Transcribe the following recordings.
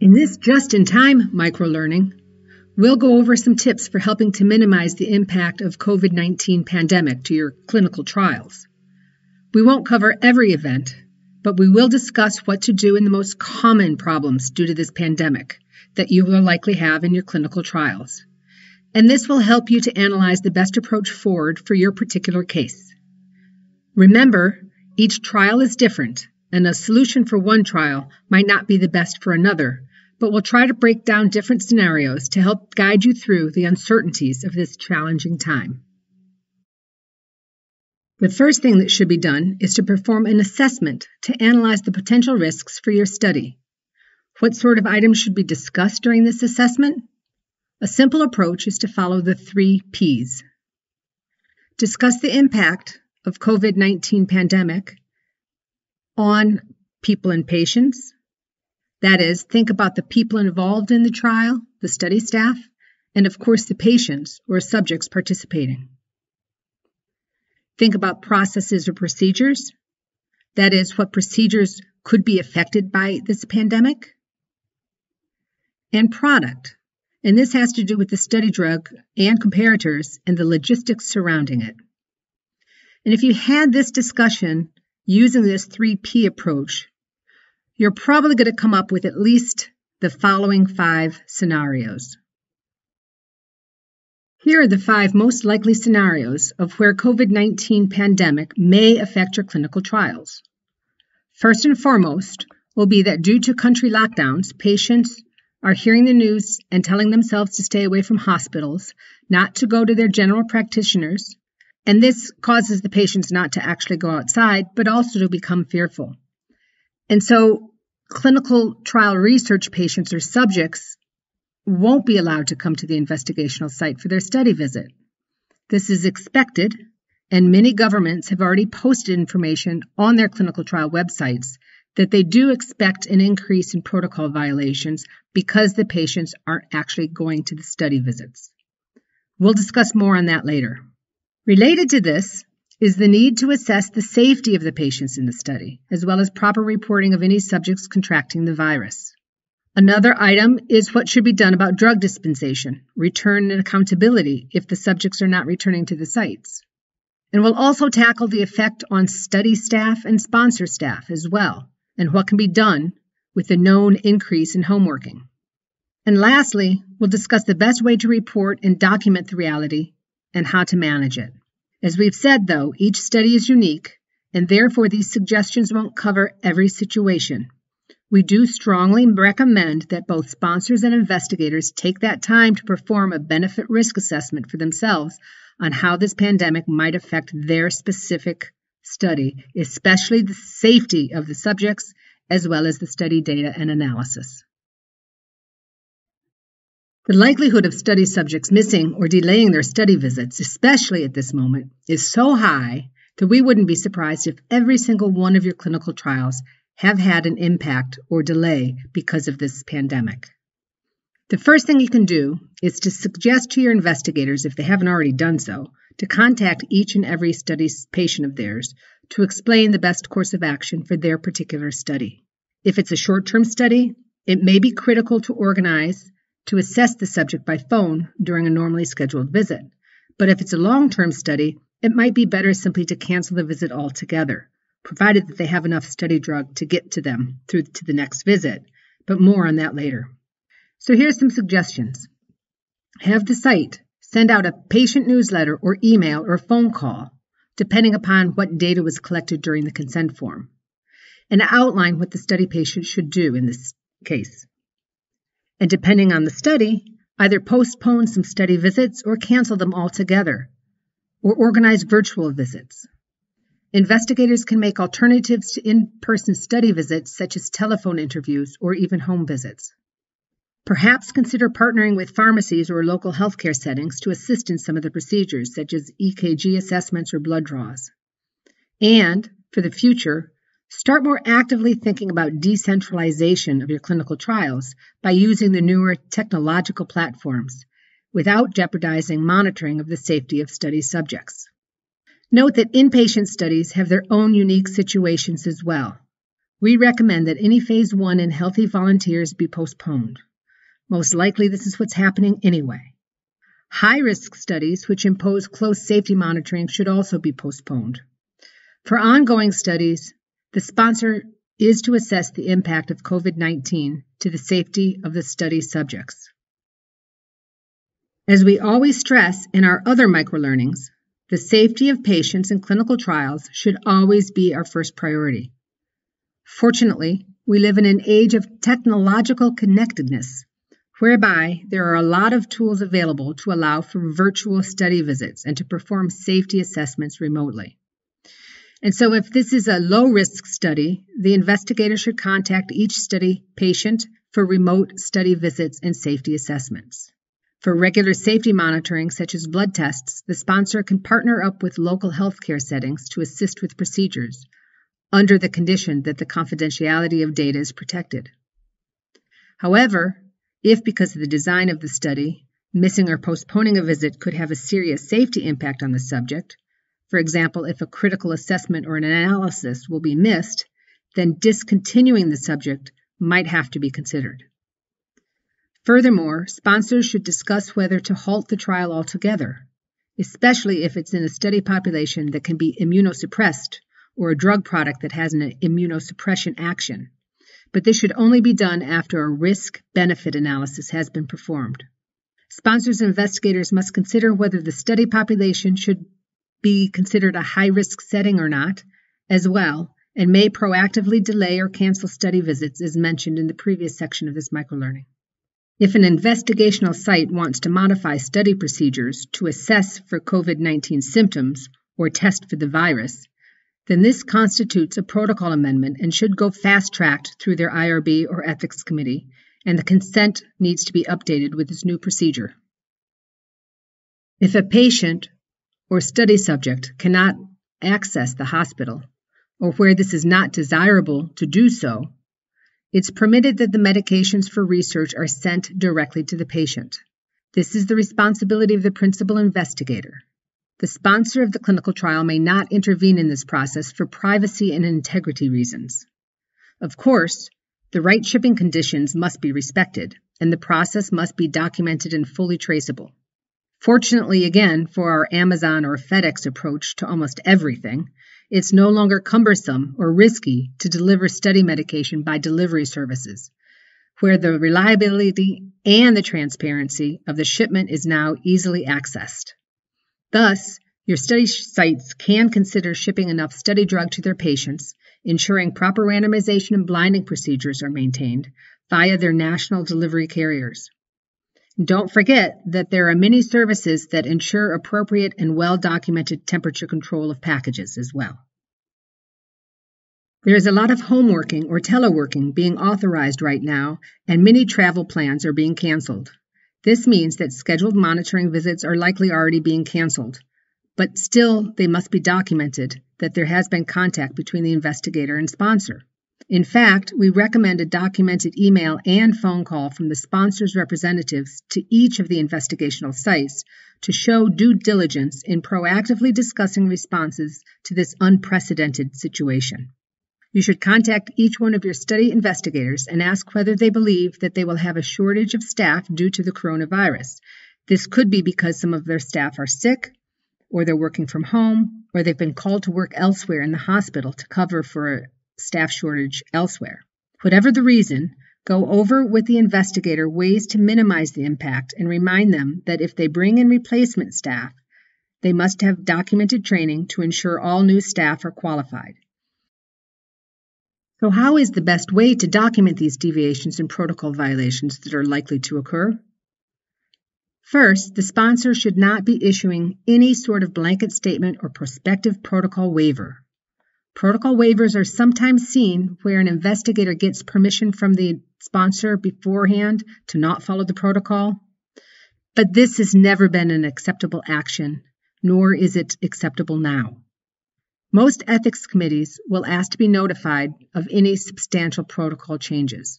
In this just in time microlearning, we'll go over some tips for helping to minimize the impact of COVID-19 pandemic to your clinical trials. We won't cover every event, but we will discuss what to do in the most common problems due to this pandemic that you will likely have in your clinical trials. And this will help you to analyze the best approach forward for your particular case. Remember, each trial is different, and a solution for one trial might not be the best for another, but we'll try to break down different scenarios to help guide you through the uncertainties of this challenging time. The first thing that should be done is to perform an assessment to analyze the potential risks for your study. What sort of items should be discussed during this assessment? A simple approach is to follow the three P's. Discuss the impact of COVID-19 pandemic on people and patients, that is, think about the people involved in the trial, the study staff, and of course the patients or subjects participating. Think about processes or procedures. That is, what procedures could be affected by this pandemic. And product. And this has to do with the study drug and comparators and the logistics surrounding it. And if you had this discussion using this 3P approach, you're probably going to come up with at least the following five scenarios. Here are the five most likely scenarios of where COVID-19 pandemic may affect your clinical trials. First and foremost will be that due to country lockdowns, patients are hearing the news and telling themselves to stay away from hospitals, not to go to their general practitioners, and this causes the patients not to actually go outside, but also to become fearful. And so clinical trial research patients or subjects won't be allowed to come to the investigational site for their study visit. This is expected, and many governments have already posted information on their clinical trial websites that they do expect an increase in protocol violations because the patients aren't actually going to the study visits. We'll discuss more on that later. Related to this, is the need to assess the safety of the patients in the study, as well as proper reporting of any subjects contracting the virus. Another item is what should be done about drug dispensation, return and accountability if the subjects are not returning to the sites. And we'll also tackle the effect on study staff and sponsor staff as well, and what can be done with the known increase in homeworking. And lastly, we'll discuss the best way to report and document the reality and how to manage it. As we've said, though, each study is unique, and therefore these suggestions won't cover every situation. We do strongly recommend that both sponsors and investigators take that time to perform a benefit risk assessment for themselves on how this pandemic might affect their specific study, especially the safety of the subjects as well as the study data and analysis. The likelihood of study subjects missing or delaying their study visits, especially at this moment, is so high that we wouldn't be surprised if every single one of your clinical trials have had an impact or delay because of this pandemic. The first thing you can do is to suggest to your investigators, if they haven't already done so, to contact each and every study patient of theirs to explain the best course of action for their particular study. If it's a short term study, it may be critical to organize to assess the subject by phone during a normally scheduled visit. But if it's a long term study, it might be better simply to cancel the visit altogether, provided that they have enough study drug to get to them through to the next visit. But more on that later. So here's some suggestions. Have the site send out a patient newsletter or email or phone call, depending upon what data was collected during the consent form, and outline what the study patient should do in this case and depending on the study, either postpone some study visits or cancel them altogether, or organize virtual visits. Investigators can make alternatives to in person study visits, such as telephone interviews or even home visits. Perhaps consider partnering with pharmacies or local healthcare settings to assist in some of the procedures, such as EKG assessments or blood draws. And, for the future, Start more actively thinking about decentralization of your clinical trials by using the newer technological platforms without jeopardizing monitoring of the safety of study subjects. Note that inpatient studies have their own unique situations as well. We recommend that any phase one in healthy volunteers be postponed. Most likely, this is what's happening anyway. High risk studies, which impose close safety monitoring, should also be postponed. For ongoing studies, the sponsor is to assess the impact of COVID 19 to the safety of the study subjects. As we always stress in our other microlearnings, the safety of patients in clinical trials should always be our first priority. Fortunately, we live in an age of technological connectedness, whereby there are a lot of tools available to allow for virtual study visits and to perform safety assessments remotely. And so, if this is a low risk study, the investigator should contact each study patient for remote study visits and safety assessments. For regular safety monitoring, such as blood tests, the sponsor can partner up with local healthcare settings to assist with procedures under the condition that the confidentiality of data is protected. However, if because of the design of the study, missing or postponing a visit could have a serious safety impact on the subject, for example, if a critical assessment or an analysis will be missed, then discontinuing the subject might have to be considered. Furthermore, sponsors should discuss whether to halt the trial altogether, especially if it's in a study population that can be immunosuppressed or a drug product that has an immunosuppression action. But this should only be done after a risk benefit analysis has been performed. Sponsors and investigators must consider whether the study population should be considered a high risk setting or not, as well, and may proactively delay or cancel study visits as mentioned in the previous section of this microlearning. If an investigational site wants to modify study procedures to assess for COVID 19 symptoms or test for the virus, then this constitutes a protocol amendment and should go fast tracked through their IRB or ethics committee, and the consent needs to be updated with this new procedure. If a patient or study subject cannot access the hospital, or where this is not desirable to do so, it's permitted that the medications for research are sent directly to the patient. This is the responsibility of the principal investigator. The sponsor of the clinical trial may not intervene in this process for privacy and integrity reasons. Of course, the right shipping conditions must be respected, and the process must be documented and fully traceable. Fortunately, again, for our Amazon or FedEx approach to almost everything, it's no longer cumbersome or risky to deliver study medication by delivery services, where the reliability and the transparency of the shipment is now easily accessed. Thus, your study sites can consider shipping enough study drug to their patients, ensuring proper randomization and blinding procedures are maintained via their national delivery carriers. Don't forget that there are many services that ensure appropriate and well documented temperature control of packages as well. There is a lot of homeworking or teleworking being authorized right now, and many travel plans are being canceled. This means that scheduled monitoring visits are likely already being canceled, but still they must be documented that there has been contact between the investigator and sponsor. In fact, we recommend a documented email and phone call from the sponsor's representatives to each of the investigational sites to show due diligence in proactively discussing responses to this unprecedented situation. You should contact each one of your study investigators and ask whether they believe that they will have a shortage of staff due to the coronavirus. This could be because some of their staff are sick, or they're working from home, or they've been called to work elsewhere in the hospital to cover for a staff shortage elsewhere. Whatever the reason, go over with the investigator ways to minimize the impact and remind them that if they bring in replacement staff, they must have documented training to ensure all new staff are qualified. So, how is the best way to document these deviations and protocol violations that are likely to occur? First, the sponsor should not be issuing any sort of blanket statement or prospective protocol waiver. Protocol waivers are sometimes seen where an investigator gets permission from the sponsor beforehand to not follow the protocol. But this has never been an acceptable action, nor is it acceptable now. Most ethics committees will ask to be notified of any substantial protocol changes.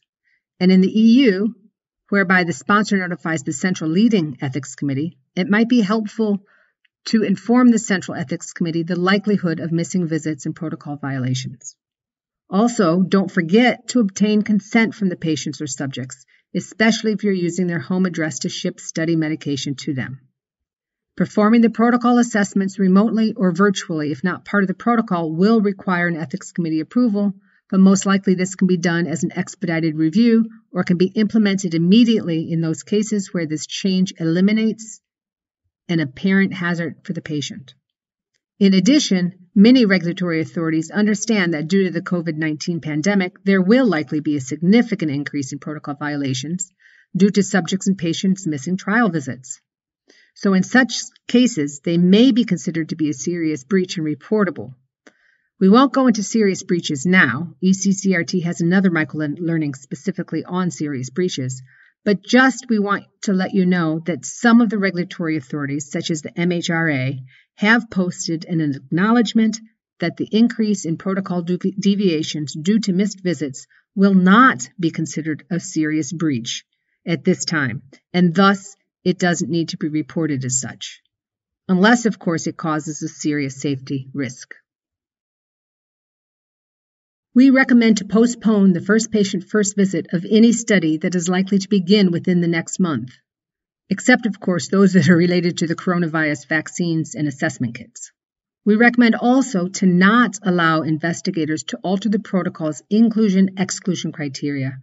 And in the EU, whereby the sponsor notifies the central leading ethics committee, it might be helpful to inform the Central Ethics Committee the likelihood of missing visits and protocol violations. Also, don't forget to obtain consent from the patients or subjects, especially if you're using their home address to ship study medication to them. Performing the protocol assessments remotely or virtually, if not part of the protocol, will require an ethics committee approval, but most likely this can be done as an expedited review or can be implemented immediately in those cases where this change eliminates an apparent hazard for the patient. In addition, many regulatory authorities understand that due to the COVID 19 pandemic, there will likely be a significant increase in protocol violations due to subjects and patients missing trial visits. So, in such cases, they may be considered to be a serious breach and reportable. We won't go into serious breaches now. ECCRT has another micro-learning specifically on serious breaches, but just we want to let you know that some of the regulatory authorities, such as the MHRA, have posted an acknowledgement that the increase in protocol deviations due to missed visits will not be considered a serious breach at this time, and thus it doesn't need to be reported as such, unless, of course, it causes a serious safety risk. We recommend to postpone the first patient first visit of any study that is likely to begin within the next month, except, of course, those that are related to the coronavirus vaccines and assessment kits. We recommend also to not allow investigators to alter the protocol's inclusion exclusion criteria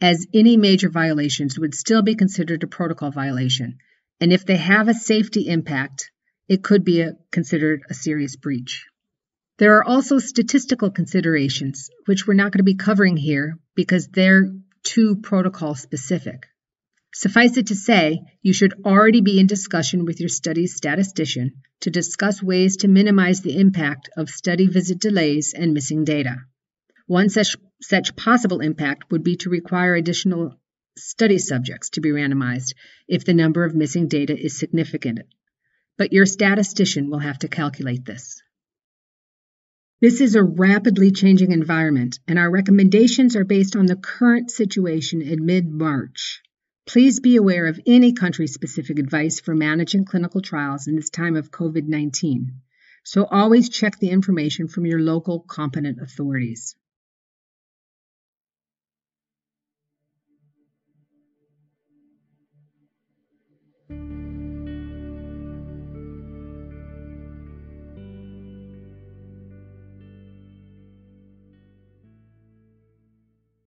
as any major violations would still be considered a protocol violation. And if they have a safety impact, it could be a, considered a serious breach. There are also statistical considerations, which we're not going to be covering here because they're too protocol specific. Suffice it to say, you should already be in discussion with your study statistician to discuss ways to minimize the impact of study visit delays and missing data. One such, such possible impact would be to require additional study subjects to be randomized if the number of missing data is significant. But your statistician will have to calculate this. This is a rapidly changing environment, and our recommendations are based on the current situation in mid March. Please be aware of any country specific advice for managing clinical trials in this time of COVID 19. So always check the information from your local competent authorities.